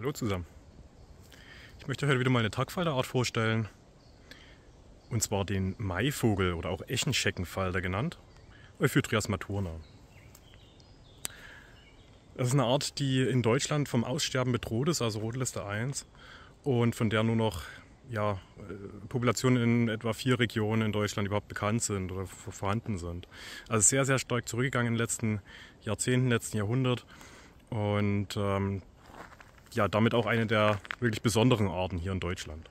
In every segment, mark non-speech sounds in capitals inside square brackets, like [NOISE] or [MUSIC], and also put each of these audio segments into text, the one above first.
Hallo zusammen. Ich möchte heute wieder mal eine Tagfalterart vorstellen. Und zwar den Maivogel oder auch Eschenscheckenfalter genannt. Euphytrias maturna. Das ist eine Art, die in Deutschland vom Aussterben bedroht ist, also Rotliste 1. Und von der nur noch ja, äh, Populationen in etwa vier Regionen in Deutschland überhaupt bekannt sind oder vorhanden sind. Also sehr, sehr stark zurückgegangen in den letzten Jahrzehnten, letzten Jahrhundert. Und ähm, ja, damit auch eine der wirklich besonderen Arten hier in Deutschland.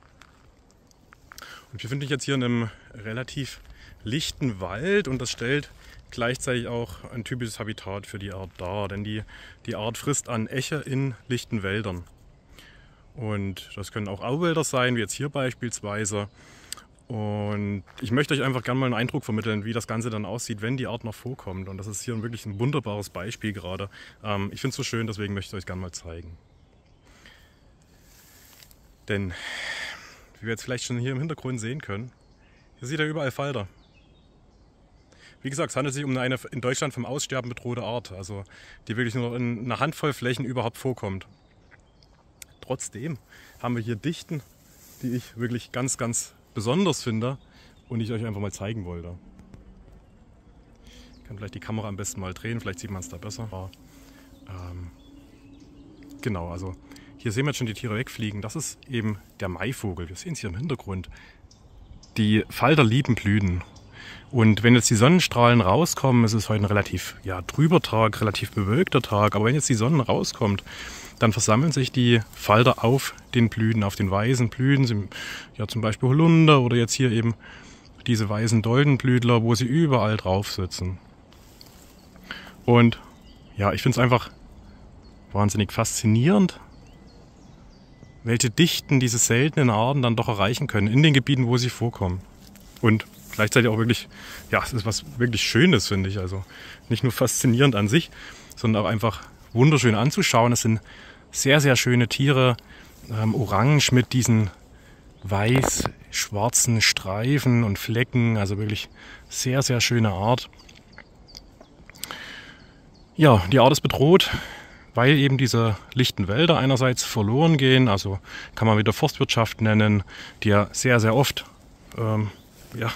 Und ich befinde mich jetzt hier in einem relativ lichten Wald und das stellt gleichzeitig auch ein typisches Habitat für die Art dar, denn die, die Art frisst an Eche in lichten Wäldern. Und das können auch Auwälder sein, wie jetzt hier beispielsweise. Und ich möchte euch einfach gerne mal einen Eindruck vermitteln, wie das Ganze dann aussieht, wenn die Art noch vorkommt. Und das ist hier wirklich ein wunderbares Beispiel gerade. Ähm, ich finde es so schön, deswegen möchte ich euch gerne mal zeigen. Denn, wie wir jetzt vielleicht schon hier im Hintergrund sehen können, hier sieht er überall Falter. Wie gesagt, es handelt sich um eine in Deutschland vom Aussterben bedrohte Art, also die wirklich nur in einer Handvoll Flächen überhaupt vorkommt. Trotzdem haben wir hier Dichten, die ich wirklich ganz, ganz besonders finde und ich euch einfach mal zeigen wollte. Ich kann vielleicht die Kamera am besten mal drehen, vielleicht sieht man es da besser. Ähm, genau, also hier sehen wir jetzt schon die Tiere wegfliegen. Das ist eben der Maivogel. Wir sehen es hier im Hintergrund. Die Falter lieben Blüten. Und wenn jetzt die Sonnenstrahlen rauskommen, es ist heute ein relativ ja, trüber Tag, relativ bewölkter Tag, aber wenn jetzt die Sonne rauskommt, dann versammeln sich die Falter auf den Blüten, auf den weißen Blüten, ja zum Beispiel Holunder oder jetzt hier eben diese weißen Doldenblütler, wo sie überall drauf sitzen. Und ja, ich finde es einfach wahnsinnig faszinierend, welche Dichten diese seltenen Arten dann doch erreichen können in den Gebieten, wo sie vorkommen. Und gleichzeitig auch wirklich, ja, es ist was wirklich Schönes, finde ich. Also nicht nur faszinierend an sich, sondern auch einfach wunderschön anzuschauen. Es sind sehr, sehr schöne Tiere, ähm, orange mit diesen weiß-schwarzen Streifen und Flecken. Also wirklich sehr, sehr schöne Art. Ja, die Art ist bedroht weil eben diese lichten Wälder einerseits verloren gehen, also kann man wieder Forstwirtschaft nennen, die ja sehr, sehr oft ähm, ja,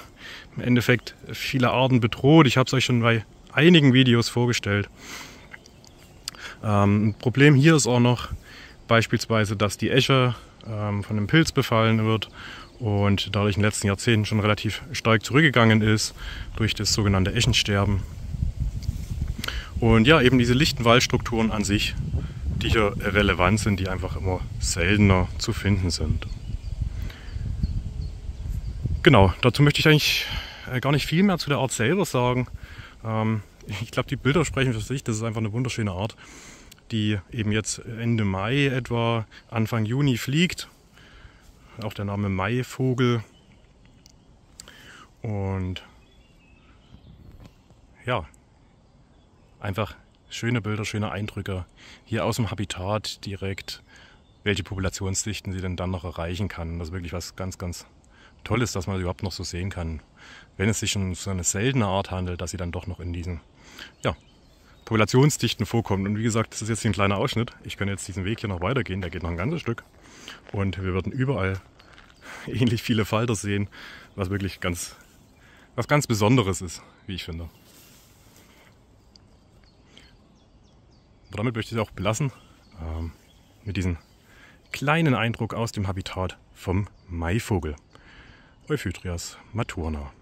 im Endeffekt viele Arten bedroht. Ich habe es euch schon bei einigen Videos vorgestellt. Ähm, ein Problem hier ist auch noch beispielsweise, dass die Esche ähm, von einem Pilz befallen wird und dadurch in den letzten Jahrzehnten schon relativ stark zurückgegangen ist durch das sogenannte Eschensterben. Und ja, eben diese lichten Waldstrukturen an sich, die hier relevant sind, die einfach immer seltener zu finden sind. Genau, dazu möchte ich eigentlich äh, gar nicht viel mehr zu der Art selber sagen. Ähm, [LAUGHS] ich glaube, die Bilder sprechen für sich. Das ist einfach eine wunderschöne Art, die eben jetzt Ende Mai etwa, Anfang Juni fliegt. Auch der Name Maivogel. Und ja, einfach schöne Bilder, schöne Eindrücke hier aus dem Habitat direkt, welche Populationsdichten sie denn dann noch erreichen kann. Das ist wirklich was ganz, ganz Tolles, dass man überhaupt noch so sehen kann, wenn es sich um so eine seltene Art handelt, dass sie dann doch noch in diesen ja, Populationsdichten vorkommt. Und wie gesagt, das ist jetzt hier ein kleiner Ausschnitt. Ich kann jetzt diesen Weg hier noch weitergehen, der geht noch ein ganzes Stück. Und wir werden überall [LAUGHS] ähnlich viele Falter sehen, was wirklich ganz, was ganz Besonderes ist, wie ich finde. Aber damit möchte ich es auch belassen. Ähm, mit diesem kleinen Eindruck aus dem Habitat vom Maivogel. Euphytrias maturna.